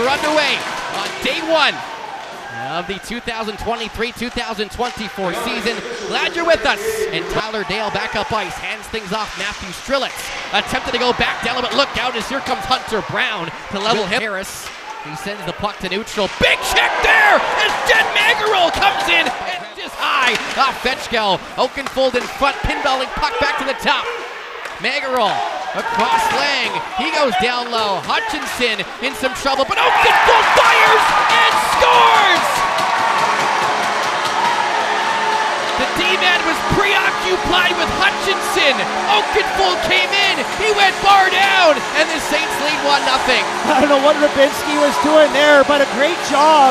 are underway on day one of the 2023-2024 season. Glad you're with us. And Tyler Dale back up ice, hands things off Matthew Strelitz. Attempted to go back down, but look out as here comes Hunter Brown to level him. Harris. He sends the puck to neutral. Big check there as Jen Magarol comes in and just high off Fetchko. Oakenfold in front, pinballing puck back to the top. Magarol across Lang. Goes down low. Hutchinson in some trouble, but Oakenfold fires and scores! The D-man was preoccupied with Hutchinson. Oakenfold came in. He went far down, and the Saints lead 1 nothing. I don't know what Rybinski was doing there, but a great job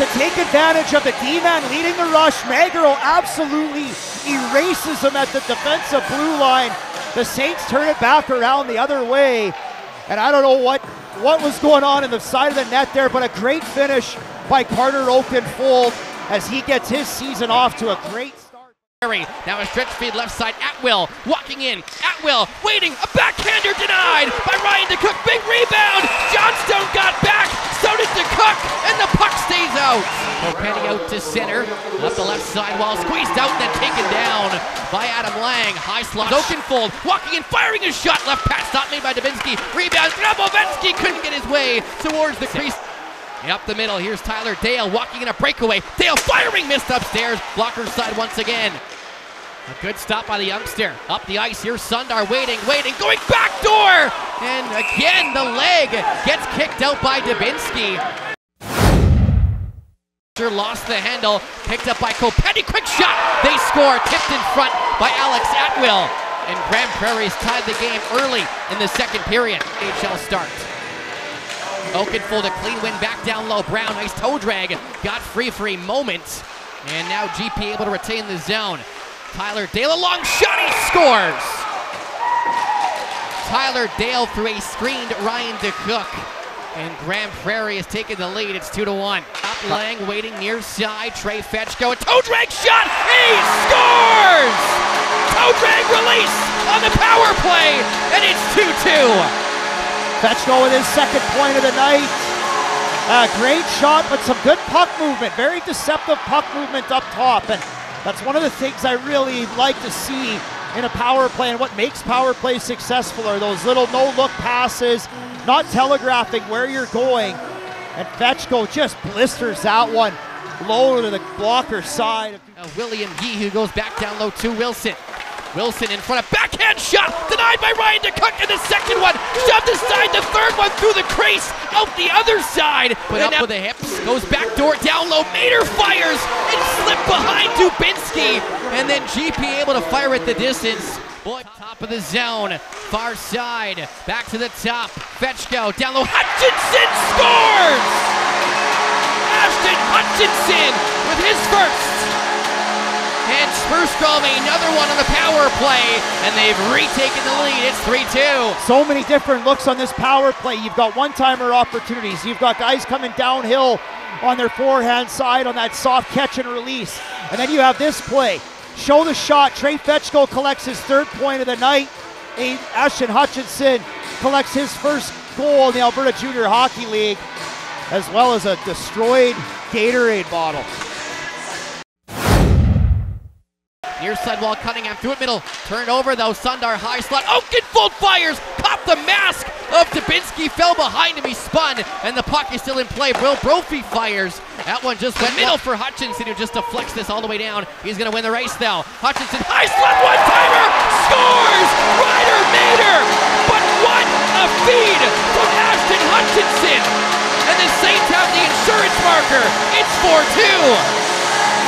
to take advantage of the D-man leading the rush. Magaro absolutely erases him at the defensive blue line. The Saints turn it back around the other way. And I don't know what, what was going on in the side of the net there, but a great finish by Carter Oakenfold as he gets his season off to a great start. Now a stretch feed left side, Atwill walking in. Atwill waiting, a backhander denied by Ryan DeCook. Big rebound. Johnstone got back, so did DeCook, and the puck stays out. Copetti out to center, up the left side wall, squeezed out and then taken down by Adam Lang. High slot, Oakenfold walking and firing a shot. Left pass, stop made by Dubinsky. Rebound, Grabovetsky couldn't get his way towards the crease. Up the middle, here's Tyler Dale walking in a breakaway. Dale firing, missed upstairs. Blocker side once again. A good stop by the youngster. Up the ice, here's Sundar waiting, waiting, going back door! And again, the leg gets kicked out by Dubinsky. Lost the handle, picked up by Copetti, quick shot! They score, tipped in front by Alex Atwill. And Grande Prairie's tied the game early in the second period. HL start. Oakenfold a clean win back down low. Brown, nice toe drag. Got free for a moment. And now GP able to retain the zone. Tyler Dale, a long shot, he scores! Tyler Dale through a screened Ryan DeCook. And Grande Prairie has taken the lead. It's 2 to 1. Up Lang waiting near side. Trey Fetchko. A toe drag shot. He scores! Toe drag release on the power play. And it's 2 2. Fetchko with his second point of the night. A great shot, but some good puck movement. Very deceptive puck movement up top. And that's one of the things I really like to see in a power play. And what makes power play successful are those little no look passes, not telegraphing where you're going. And Fetchko just blisters that one low to the blocker side. Uh, William Yee who goes back down low to Wilson. Wilson in front of backhand shot denied by Ryan DeCook and the second one. Shoved aside the third one through the crease. Out the other side. Put and up with the hips. Goes back door down low. Matter fires and slipped behind Dubinsky. And then GP able to fire at the distance. Boy, top of the zone, far side, back to the top. Fetchko down low. Hutchinson scores! Ashton Hutchinson with his first. Spruce another one on the power play, and they've retaken the lead. It's 3 2. So many different looks on this power play. You've got one timer opportunities, you've got guys coming downhill on their forehand side on that soft catch and release. And then you have this play. Show the shot. Trey Fetchko collects his third point of the night. Ashton Hutchinson collects his first goal in the Alberta Junior Hockey League, as well as a destroyed Gatorade bottle. Near sidewall, Cunningham through it middle. Turn over though, Sundar high slot. Oakenfold fires! Popped the mask of Dubinsky, fell behind him, he spun, and the puck is still in play. Will Brophy fires. That one just went middle for Hutchinson, who just deflects this all the way down. He's gonna win the race though. Hutchinson, high slot, one timer! Scores! Ryder Matter! But what a feed from Ashton Hutchinson! And the Saints have the insurance marker. It's 4 2.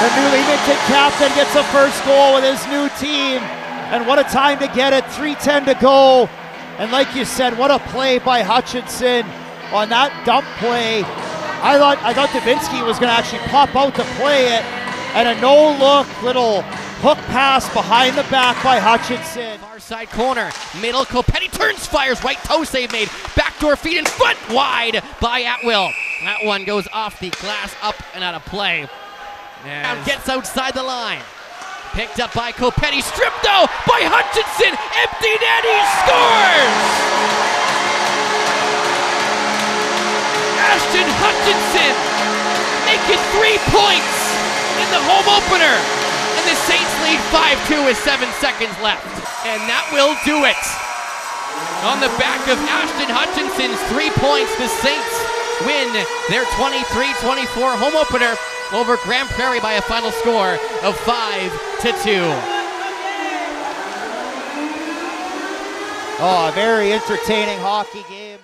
The newly minted captain gets a first goal with his new team. And what a time to get it. 3.10 to go. And like you said, what a play by Hutchinson on that dump play. I thought I thought Dubinsky was going to actually pop out to play it. And a no-look little hook pass behind the back by Hutchinson. Far side corner, middle, Copetti turns, fires, right toe save made. Backdoor feed in front, wide by Atwill. That one goes off the glass, up and out of play. And gets outside the line. Picked up by Copetti. Stripped though by Hutchinson. Empty net. he scores! Ashton Hutchinson making three points in the home opener. And the Saints lead 5-2 with seven seconds left. And that will do it. On the back of Ashton Hutchinson's three points, the Saints win their 23-24 home opener over Grande Prairie by a final score of 5 to 2. Oh, a very entertaining hockey game.